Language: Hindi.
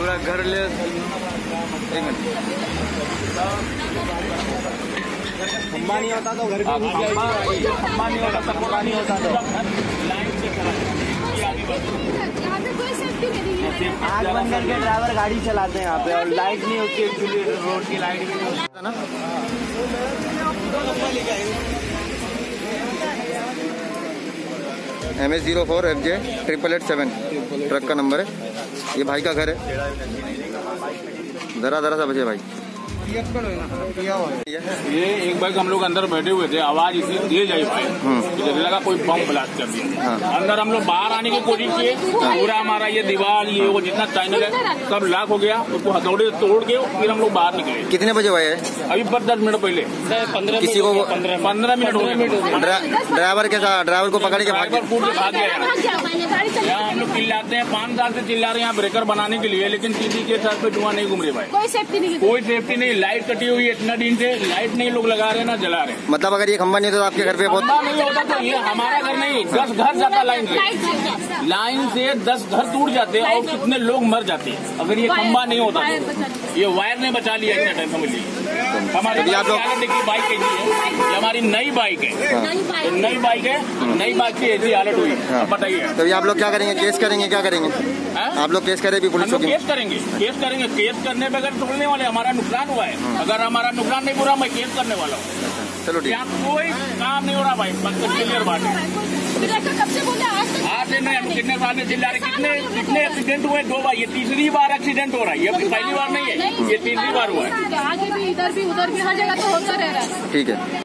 पूरा घर ले। एक मिनट। खम्बा नहीं होता तो घर खम्बा नहीं होता तो पूरा नहीं होता तो यहाँ पे कोई सेफ्टी नहीं है आग बंद करके ड्राइवर गाड़ी चलाते हैं यहाँ पे और लाइट नहीं होती एक्चुअली रोड की लाइट भी नहीं होती। ना? M S zero four F J triple eight seven truck का नंबर है. ये भाई का घर है. जरा जरा सा बचे भाई. ये एक बार हम लोग अंदर बैठे हुए थे आवाज़ इतनी तेज आई भाई जैसे लगा कोई बम ब्लास्ट कर दिया। हाँ। अंदर हम लोग बाहर आने की कोशिश किए पूरा हमारा ये दीवार ये वो जितना चैनल है सब लॉक हो गया उसको हथौड़े से तोड़ के फिर हम लोग बाहर निकले। कितने बजे हुए है अभी पर दस मिनट पहले। पंद्रह किसी को पंद्रह मिनट हो गए। ड्राइवर के साथ ड्राइवर को पकड़ के भाग गया। हम लोग चिल्लाते हैं पाँच साल से चिल्ला रहे हैं यहाँ ब्रेकर बनाने के लिए लेकिन किसी के साथ पे धुआँ नहीं घूम रही भाई। कोई सेफ्टी नहीं कोई सेफ्टी नहीं लाइट कटी हुई है इतना दिन से लाइट नहीं लोग लगा रहे ना जला रहे। मतलब अगर ये खंबा नहीं तो आपके घर पे बहुत नहीं होता तो ये हमारा घर नहीं दस घर जाता लाइन से। लाइन से दस घर टूट जाते हैं और कितने लोग मर जाते हैं। अगर ये खंबा नहीं होता तो। ये वायर ने बचा लिया इतना टाइम समझ लीजिए हमारी आप लोग- बाइक है ये हमारी नई बाइक है। पाए नई बाइक है नई बाइक की ऐसी हालत हुई। है। हाँ। बताइए। तो आप लोग क्या करेंगे? केस करेंगे क्या करेंगे? हाँ? आप लोग केस करें भी पुलिस केस करेंगे। केस करेंगे। केस करने पे अगर तोड़ने वाले हमारा नुकसान हुआ है। अगर हमारा नुकसान नहीं पूरा मैं केस करने वाला हूँ। चलो ठीक। है कोई काम नहीं हो रहा भाई। बस क्लियर बात है। डायरेक्टर कब से बोले आज तक? आज दिन हम कितने साल में जिला रहे कितने कितने एक्सीडेंट हुए? दो बार ये तीसरी बार एक्सीडेंट हो रहा है। ये पहली बार नहीं है। ये तीसरी बार हुआ है। आगे भी इधर भी उधर भी हर जगह तो होता रह रहा है। ठीक है।